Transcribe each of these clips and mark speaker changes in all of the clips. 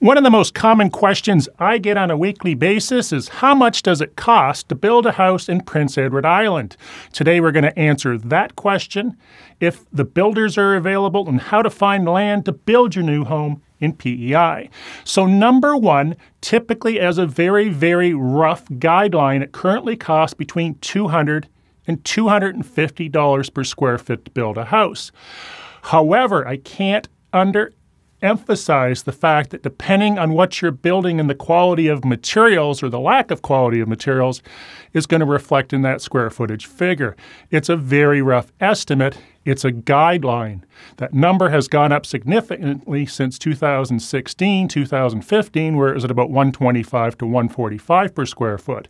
Speaker 1: One of the most common questions I get on a weekly basis is how much does it cost to build a house in Prince Edward Island? Today we're going to answer that question, if the builders are available, and how to find land to build your new home in PEI. So, number one, typically as a very, very rough guideline, it currently costs between $200 and $250 per square foot to build a house. However, I can't under emphasize the fact that depending on what you're building and the quality of materials or the lack of quality of materials is going to reflect in that square footage figure. It's a very rough estimate. It's a guideline. That number has gone up significantly since 2016, 2015, where it was at about 125 to 145 per square foot.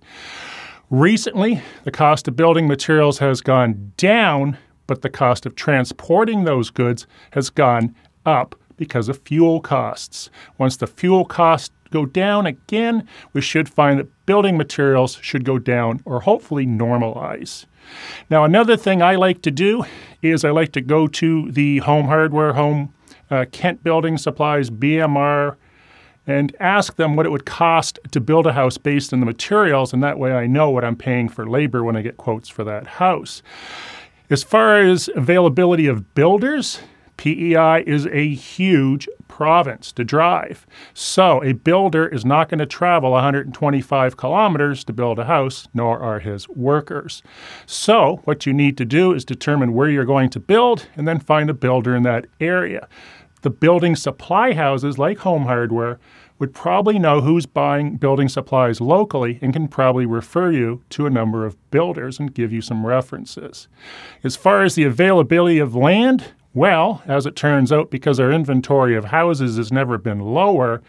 Speaker 1: Recently, the cost of building materials has gone down, but the cost of transporting those goods has gone up because of fuel costs. Once the fuel costs go down again, we should find that building materials should go down or hopefully normalize. Now, another thing I like to do is I like to go to the home hardware, home uh, Kent Building Supplies, BMR, and ask them what it would cost to build a house based on the materials, and that way I know what I'm paying for labor when I get quotes for that house. As far as availability of builders, PEI is a huge province to drive. So a builder is not going to travel 125 kilometers to build a house, nor are his workers. So what you need to do is determine where you're going to build and then find a builder in that area. The building supply houses like Home Hardware would probably know who's buying building supplies locally and can probably refer you to a number of builders and give you some references. As far as the availability of land, well, as it turns out, because our inventory of houses has never been lower,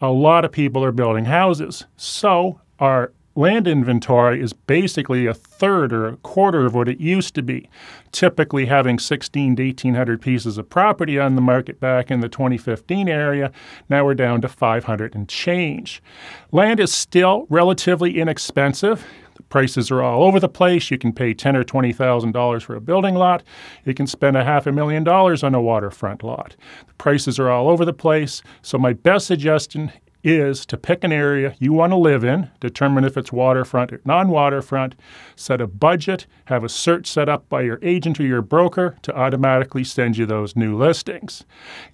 Speaker 1: a lot of people are building houses. So our land inventory is basically a third or a quarter of what it used to be. Typically having 16 to 1800 pieces of property on the market back in the 2015 area, now we're down to 500 and change. Land is still relatively inexpensive. The prices are all over the place. You can pay ten or twenty thousand dollars for a building lot. You can spend a half a million dollars on a waterfront lot. The prices are all over the place. So my best suggestion is to pick an area you want to live in, determine if it's waterfront or non waterfront, set a budget, have a search set up by your agent or your broker to automatically send you those new listings.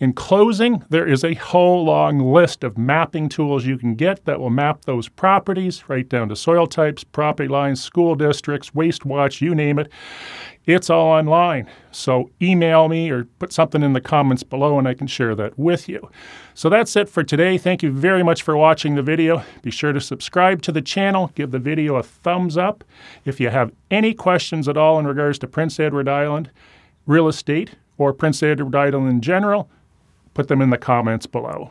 Speaker 1: In closing, there is a whole long list of mapping tools you can get that will map those properties right down to soil types, property lines, school districts, waste watch, you name it. It's all online. So email me or put something in the comments below and I can share that with you. So that's it for today. Thank you very much for watching the video. Be sure to subscribe to the channel, give the video a thumbs up. If you have any questions at all in regards to Prince Edward Island real estate or Prince Edward Island in general, put them in the comments below.